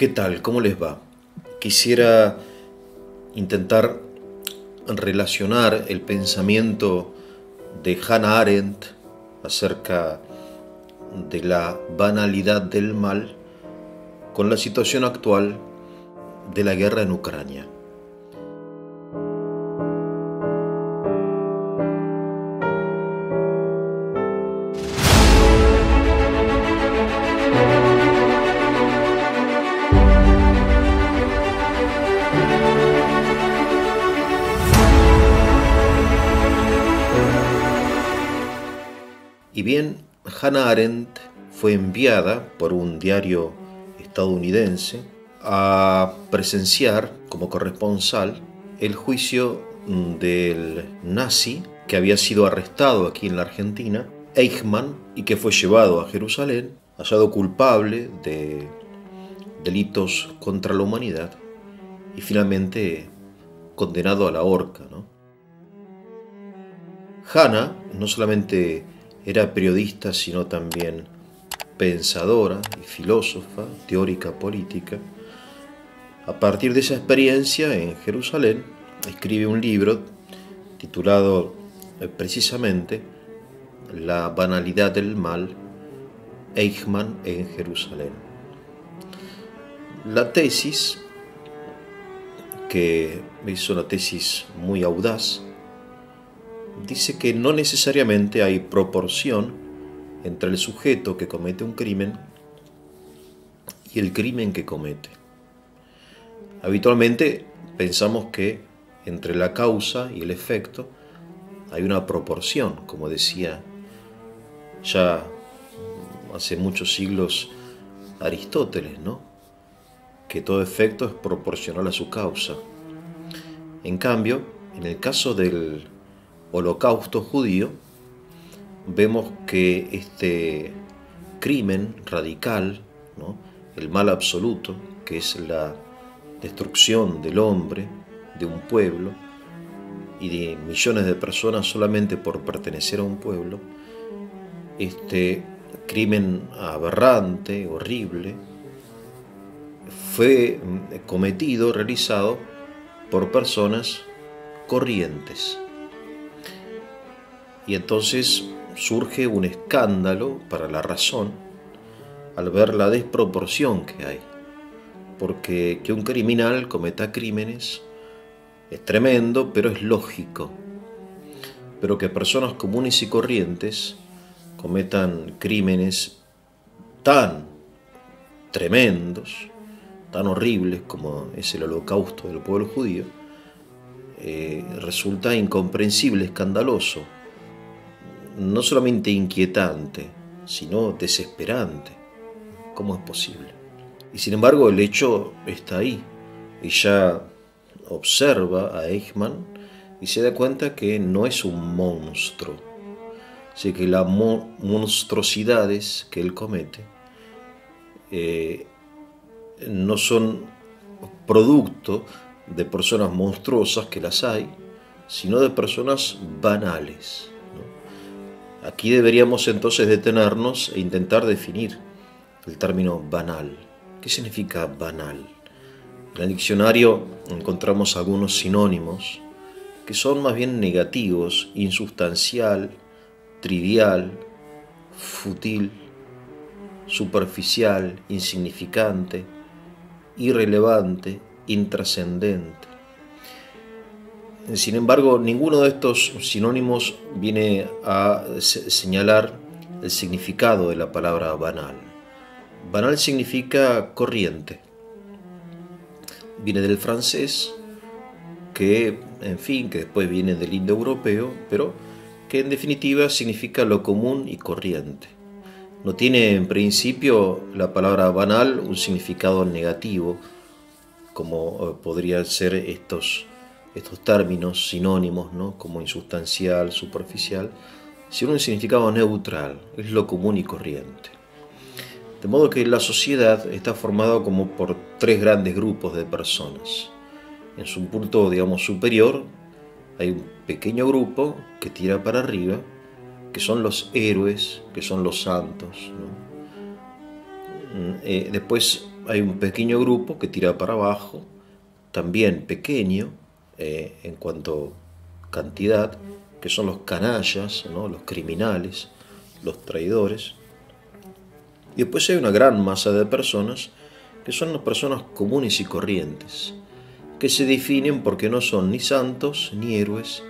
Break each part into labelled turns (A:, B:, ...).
A: ¿Qué tal? ¿Cómo les va? Quisiera intentar relacionar el pensamiento de Hannah Arendt acerca de la banalidad del mal con la situación actual de la guerra en Ucrania. Y bien, Hannah Arendt fue enviada por un diario estadounidense a presenciar como corresponsal el juicio del nazi que había sido arrestado aquí en la Argentina, Eichmann, y que fue llevado a Jerusalén, hallado culpable de delitos contra la humanidad y finalmente condenado a la horca. ¿no? Hannah no solamente era periodista, sino también pensadora y filósofa, teórica política. A partir de esa experiencia en Jerusalén, escribe un libro titulado eh, precisamente La banalidad del mal, Eichmann en Jerusalén. La tesis, que es una tesis muy audaz, dice que no necesariamente hay proporción entre el sujeto que comete un crimen y el crimen que comete. Habitualmente pensamos que entre la causa y el efecto hay una proporción, como decía ya hace muchos siglos Aristóteles, ¿no? Que todo efecto es proporcional a su causa. En cambio, en el caso del holocausto judío, vemos que este crimen radical, el mal absoluto, que es la destrucción del hombre, de un pueblo y de millones de personas solamente por pertenecer a un pueblo, este crimen aberrante, horrible, fue cometido, realizado por personas corrientes, y entonces surge un escándalo para la razón al ver la desproporción que hay. Porque que un criminal cometa crímenes es tremendo, pero es lógico. Pero que personas comunes y corrientes cometan crímenes tan tremendos, tan horribles como es el holocausto del pueblo judío, eh, resulta incomprensible, escandaloso no solamente inquietante, sino desesperante. ¿Cómo es posible? Y sin embargo el hecho está ahí. Ella observa a Eichmann y se da cuenta que no es un monstruo, sino que las monstruosidades que él comete eh, no son producto de personas monstruosas que las hay, sino de personas banales. Aquí deberíamos entonces detenernos e intentar definir el término banal. ¿Qué significa banal? En el diccionario encontramos algunos sinónimos que son más bien negativos, insustancial, trivial, fútil, superficial, insignificante, irrelevante, intrascendente. Sin embargo, ninguno de estos sinónimos viene a señalar el significado de la palabra banal. Banal significa corriente. Viene del francés, que, en fin, que después viene del indoeuropeo, pero que en definitiva significa lo común y corriente. No tiene en principio la palabra banal un significado negativo, como eh, podrían ser estos estos términos sinónimos, ¿no? como insustancial, superficial, sino un significado neutral, es lo común y corriente. De modo que la sociedad está formada como por tres grandes grupos de personas. En su punto, digamos, superior, hay un pequeño grupo que tira para arriba, que son los héroes, que son los santos. Mm, eh, después hay un pequeño grupo que tira para abajo, también pequeño eh, en cuanto cantidad, que son los canallas, los criminales, los traidores. Y después hay una gran masa de personas que son las personas comunes y corrientes, que se definen porque no son ni santos ni héroes,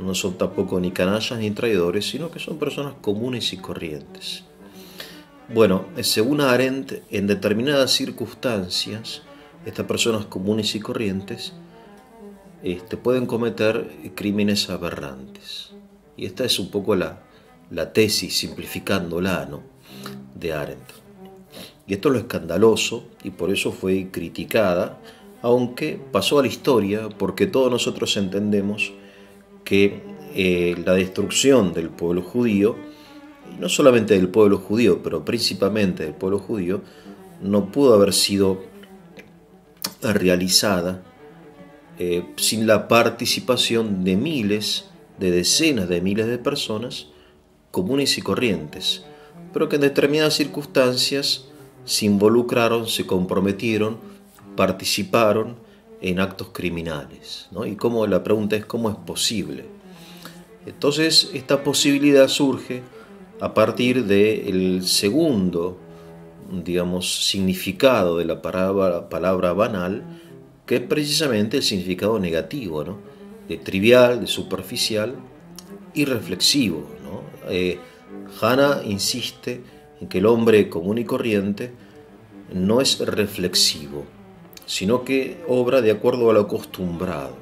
A: no son tampoco ni canallas ni traidores, sino que son personas comunes y corrientes. Bueno, según Arendt, en determinadas circunstancias, estas personas comunes y corrientes este, pueden cometer crímenes aberrantes. Y esta es un poco la, tesis, simplificándola, ¿no? de Arendt. Y esto es lo escandaloso y por eso fue criticada, aunque pasó a la historia porque todos nosotros entendemos que eh, la destrucción del pueblo judío, no solamente del pueblo judío, pero principalmente del pueblo judío, no pudo haber sido realizada eh, sin la participación de miles, de decenas de miles de personas comunes y corrientes, pero que en determinadas circunstancias se involucraron, se comprometieron, participaron en actos criminales. Y cómo, la pregunta es cómo es posible. Entonces, esta posibilidad surge a partir del segundo, digamos, significado de la palabra, palabra banal, que es precisamente el significado negativo, de trivial, de superficial y reflexivo. ¿no? Eh, Hannah insiste en que el hombre común y corriente no es reflexivo, sino que obra de acuerdo a lo acostumbrado.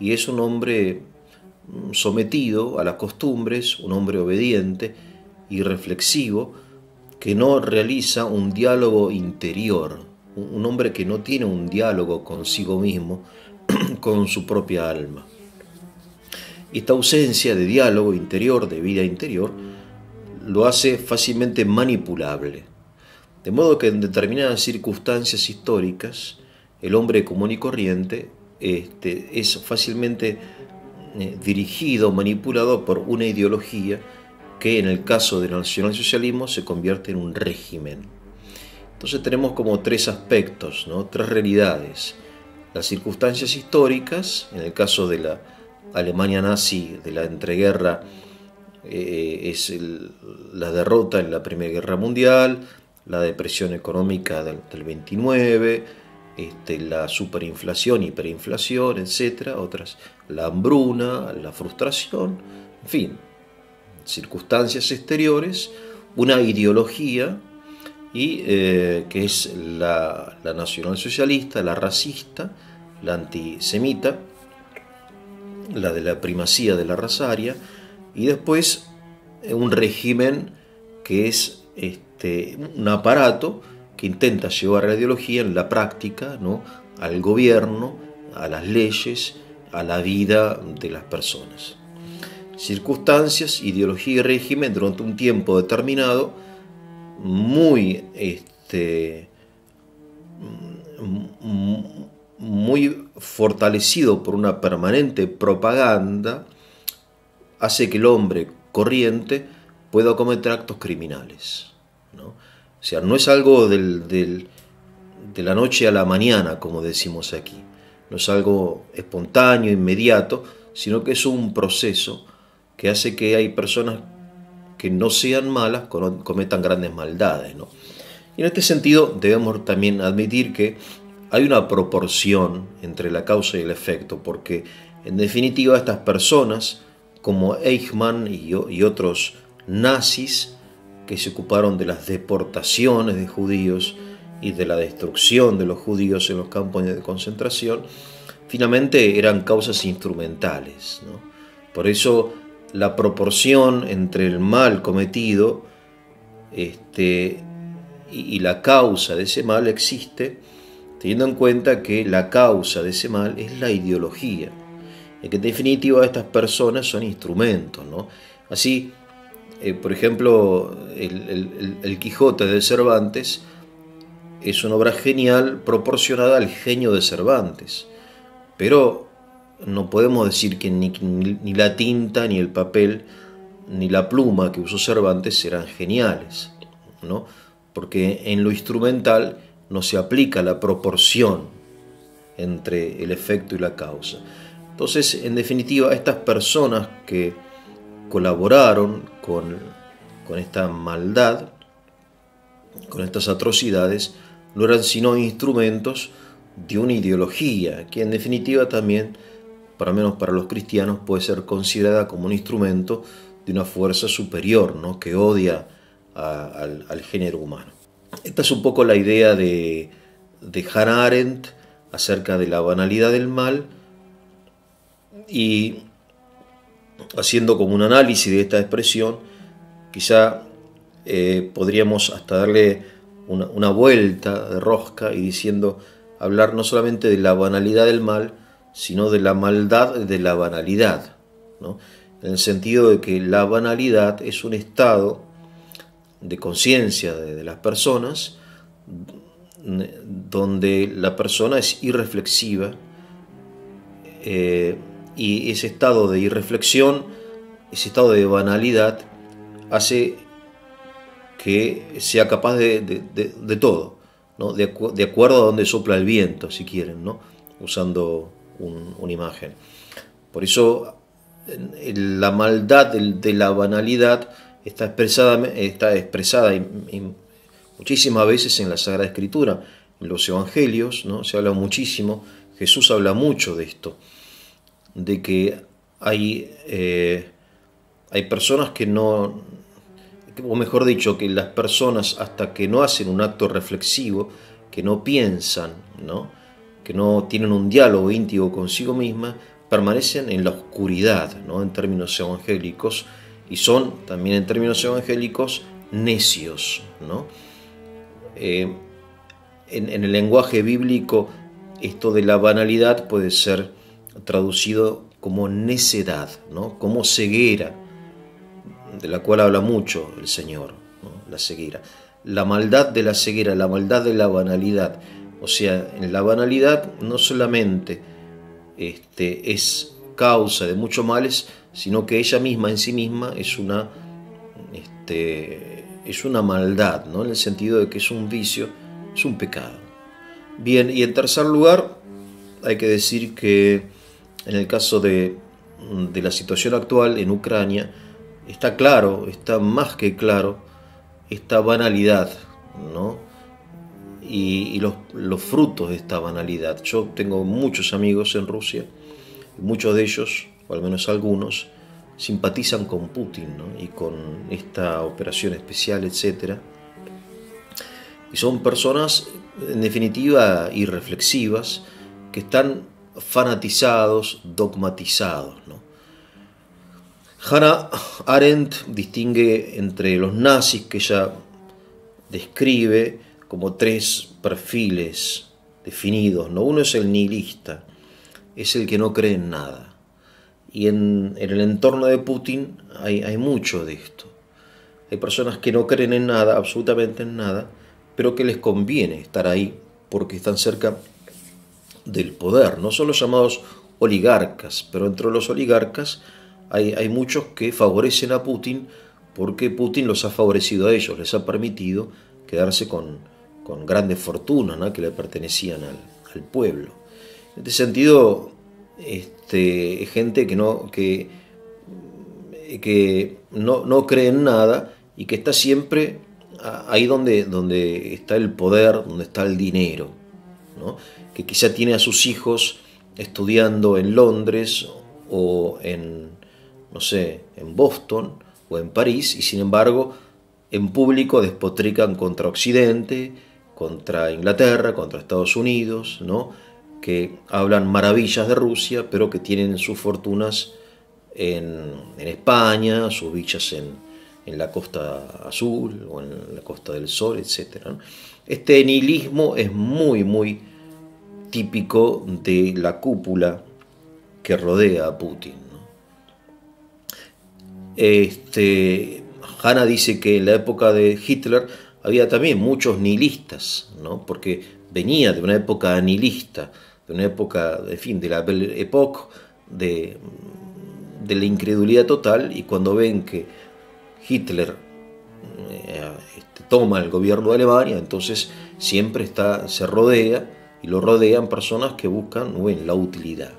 A: Y es un hombre mm, sometido a las costumbres, un hombre obediente y reflexivo, que no realiza un diálogo interior, un hombre que no tiene un diálogo consigo mismo, con su propia alma. Esta ausencia de diálogo interior, de vida interior, lo hace fácilmente manipulable. De modo que en determinadas circunstancias históricas, el hombre común y corriente este, es fácilmente eh, dirigido, manipulado por una ideología que en el caso del nacionalsocialismo se convierte en un régimen. Entonces tenemos como tres aspectos, tres realidades. Las circunstancias históricas, en el caso de la Alemania nazi, de la entreguerra, eh, es la derrota en la Primera Guerra Mundial, la depresión económica del, 29, este, la superinflación, hiperinflación, etcétera, otras, la hambruna, la frustración, en fin, circunstancias exteriores, una ideología y eh, que es la, la nacionalsocialista, la racista, la antisemita, la de la primacía de la razaria, y después eh, un régimen que es este, un aparato que intenta llevar la ideología en la práctica, ¿no? al gobierno, a las leyes, a la vida de las personas. Circunstancias, ideología y régimen durante un tiempo determinado, muy, este, muy fortalecido por una permanente propaganda hace que el hombre corriente pueda cometer actos criminales. ¿no? O sea, no es algo del, de la noche a la mañana, como decimos aquí. No es algo espontáneo, inmediato, sino que es un proceso que hace que hay personas que no sean malas cometan grandes maldades. ¿no? Y en este sentido debemos también admitir que hay una proporción entre la causa y el efecto, porque en definitiva estas personas como Eichmann y, otros nazis que se ocuparon de las deportaciones de judíos y de la destrucción de los judíos en los campos de concentración, finalmente eran causas instrumentales. Por eso la proporción entre el mal cometido este, y, y la causa de ese mal existe, teniendo en cuenta que la causa de ese mal es la ideología en que en definitiva estas personas son instrumentos. ¿no? Así, eh, por ejemplo, el, Quijote de Cervantes es una obra genial proporcionada al genio de Cervantes, pero no podemos decir que ni, ni, la tinta, ni el papel, ni la pluma que usó Cervantes eran geniales, ¿no? porque en lo instrumental no se aplica la proporción entre el efecto y la causa. Entonces, en definitiva, estas personas que colaboraron con, con esta maldad, con estas atrocidades, no eran sino instrumentos de una ideología, que en definitiva también, para menos para los cristianos, puede ser considerada como un instrumento de una fuerza superior, ¿no? que odia al, género humano. Esta es un poco la idea de, de Hannah Arendt acerca de la banalidad del mal y haciendo como un análisis de esta expresión, quizá eh, podríamos hasta darle una, vuelta de rosca y diciendo, hablar no solamente de la banalidad del mal, sino de la maldad de la banalidad, en el sentido de que la banalidad es un estado de conciencia de, las personas donde la persona es irreflexiva eh, y ese estado de irreflexión, ese estado de banalidad hace que sea capaz de, todo, ¿no? de, acuerdo a donde sopla el viento, si quieren, ¿no? usando una imagen. Por eso la maldad de, la banalidad está expresada, está expresada muchísimas veces en la Sagrada Escritura, en los Evangelios, ¿no? se habla muchísimo, Jesús habla mucho de esto, de que hay, eh, hay personas que no, o mejor dicho, que las personas hasta que no hacen un acto reflexivo, que no piensan, ¿no? No tienen un diálogo íntimo consigo misma, permanecen en la oscuridad, ¿no? en términos evangélicos, y son también en términos evangélicos necios. ¿no? Eh, en, en, el lenguaje bíblico, esto de la banalidad puede ser traducido como necedad, ¿no? como ceguera de la cual habla mucho el Señor, la ceguera. La maldad de la ceguera, la maldad de la banalidad. O sea, en la banalidad no solamente este, es causa de muchos males, sino que ella misma en sí misma es una, este, es una maldad, ¿no? en el sentido de que es un vicio, es un pecado. Bien, y en tercer lugar, hay que decir que en el caso de, de la situación actual en Ucrania, está claro, está más que claro esta banalidad, ¿no? Y, los, frutos de esta banalidad. Yo tengo muchos amigos en Rusia, muchos de ellos, o al menos algunos, simpatizan con Putin y con esta operación especial, etc. Y son personas, en definitiva, irreflexivas, que están fanatizados, dogmatizados. ¿no? Hannah Arendt distingue entre los nazis que ella describe como tres perfiles definidos. ¿no? Uno es el nihilista, es el que no cree en nada. Y en, el entorno de Putin hay, hay mucho de esto. Hay personas que no creen en nada, absolutamente en nada, pero que les conviene estar ahí porque están cerca del poder. No son los llamados oligarcas, pero entre los oligarcas hay, muchos que favorecen a Putin porque Putin los ha favorecido a ellos, les ha permitido quedarse con, grandes fortunas que le pertenecían al, pueblo. En este sentido, este, gente que no, que, que no, cree en nada y que está siempre ahí donde, donde está el poder, donde está el dinero, que quizá tiene a sus hijos estudiando en Londres o en, no sé, en Boston o en París, y sin embargo en público despotrican contra Occidente, contra Inglaterra, contra Estados Unidos, ¿no? que hablan maravillas de Rusia, pero que tienen sus fortunas en, España, sus bichas en, la costa azul o en la costa del sol, etc. Este nihilismo es muy, muy típico de la cúpula que rodea a Putin. Este, Hanna dice que en la época de Hitler había también muchos nihilistas, ¿no? porque venía de una época nihilista, de una época, en fin, de la Belle Époque, de, de la incredulidad total, y cuando ven que Hitler eh, este, toma el gobierno de Alemania, entonces siempre está, se rodea y lo rodean personas que buscan la utilidad.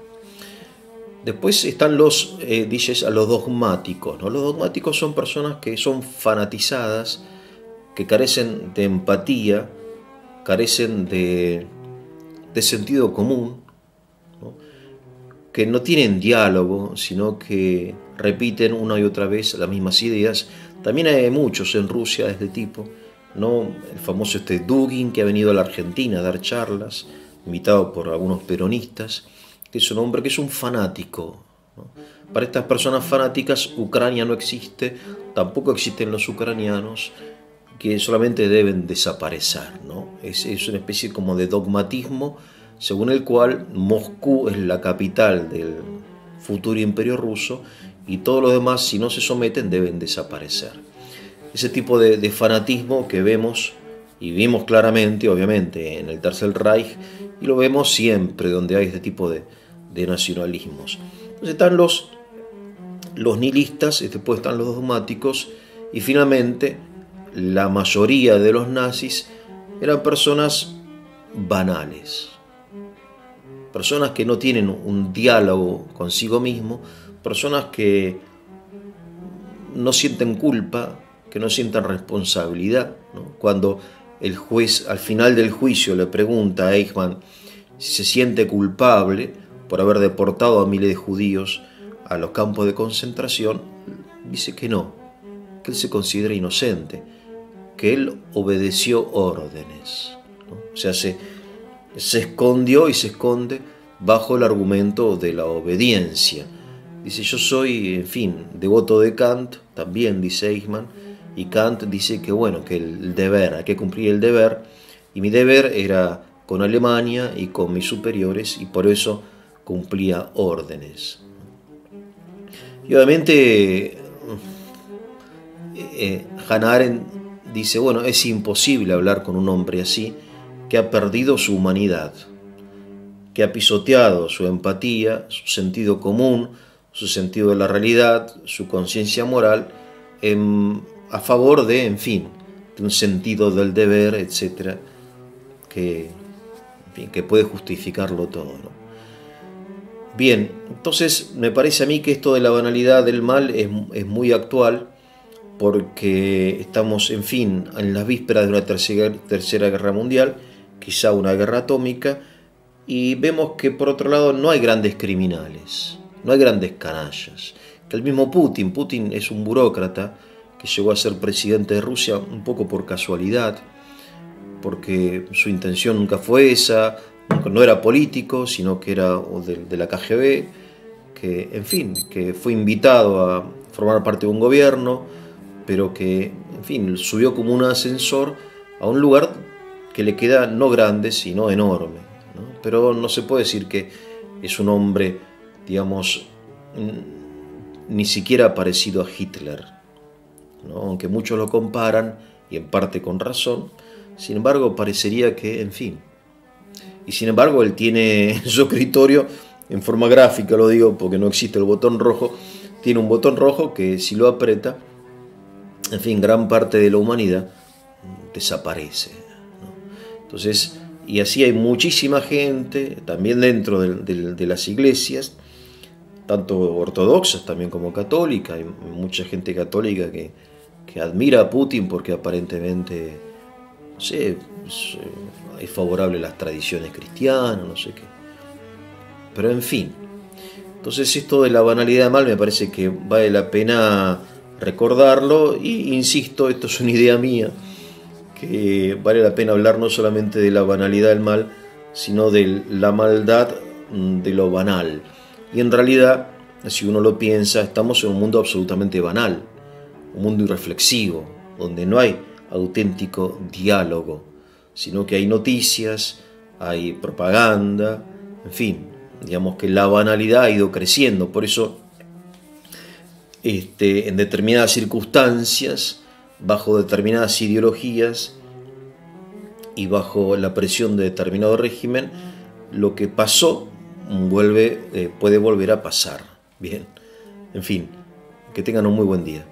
A: Después están los, eh, dices, a los dogmáticos. ¿no? Los dogmáticos son personas que son fanatizadas, que carecen de empatía, carecen de, sentido común, que no tienen diálogo, sino que repiten una y otra vez las mismas ideas. También hay muchos en Rusia de este tipo, ¿no? el famoso este Dugin que ha venido a la Argentina a dar charlas, invitado por algunos peronistas, que es un hombre que es un fanático. Para estas personas fanáticas Ucrania no existe, tampoco existen los ucranianos, que solamente deben desaparecer. ¿no? Es, es una especie como de dogmatismo según el cual Moscú es la capital del futuro imperio ruso y todos los demás, si no se someten, deben desaparecer. Ese tipo de, fanatismo que vemos y vimos claramente, obviamente, en el Tercer Reich y lo vemos siempre donde hay este tipo de, nacionalismos. Entonces están los, los nihilistas, después están los dogmáticos y finalmente la mayoría de los nazis eran personas banales, personas que no tienen un diálogo consigo mismo, personas que no sienten culpa, que no sientan responsabilidad. Cuando el juez al final del juicio le pregunta a Eichmann si se siente culpable por haber deportado a miles de judíos a los campos de concentración, dice que no, que él se considera inocente, que él obedeció órdenes. O sea, se, se escondió y se esconde bajo el argumento de la obediencia. Dice, yo soy, en fin, devoto de Kant, también dice Eichmann, y Kant dice que, bueno, que el deber, hay que cumplir el deber, y mi deber era con Alemania y con mis superiores, y por eso cumplía órdenes. Y obviamente eh, eh, dice, bueno, es imposible hablar con un hombre así, que ha perdido su humanidad, que ha pisoteado su empatía, su sentido común, su sentido de la realidad, su conciencia moral, a favor de, en fin, de un sentido del deber, etcétera, que, que puede justificarlo todo. Bien, entonces me parece a mí que esto de la banalidad del mal es, es muy actual porque estamos, en fin, en las vísperas de una tercera, tercera guerra mundial, quizá una guerra atómica, y vemos que por otro lado no hay grandes criminales, no hay grandes canallas. Que el mismo Putin, Putin es un burócrata que llegó a ser presidente de Rusia un poco por casualidad, porque su intención nunca fue esa, no era político, sino que era de, de la KGB, que en fin, que fue invitado a formar parte de un gobierno, pero que, en fin, subió como un ascensor a un lugar que le queda no grande, sino enorme. Pero no se puede decir que es un hombre, digamos, ni siquiera parecido a Hitler, aunque muchos lo comparan, y en parte con razón, sin embargo parecería que, en fin. Y sin embargo él tiene en su escritorio, en forma gráfica lo digo porque no existe el botón rojo, tiene un botón rojo que si lo aprieta, en fin, gran parte de la humanidad desaparece. Entonces, y así hay muchísima gente, también dentro de, las iglesias, tanto ortodoxas también como católicas, hay mucha gente católica que, admira a Putin porque aparentemente, no sé, es, eh, favorable a las tradiciones cristianas, no sé qué. Pero en fin, entonces esto de la banalidad mal me parece que vale la pena recordarlo y insisto, esto es una idea mía vale la pena hablar no solamente de la banalidad del mal, sino de la maldad mm, de lo banal. Y en realidad, si uno lo piensa, estamos en un mundo absolutamente banal, un mundo irreflexivo, donde no hay auténtico diálogo, sino que hay noticias, hay propaganda, en fin, digamos que la banalidad ha ido creciendo, por eso este, en determinadas circunstancias, bajo determinadas ideologías y bajo la presión de determinado régimen, lo que pasó vuelve, eh, puede volver a pasar. Bien, en fin, que tengan un muy buen día.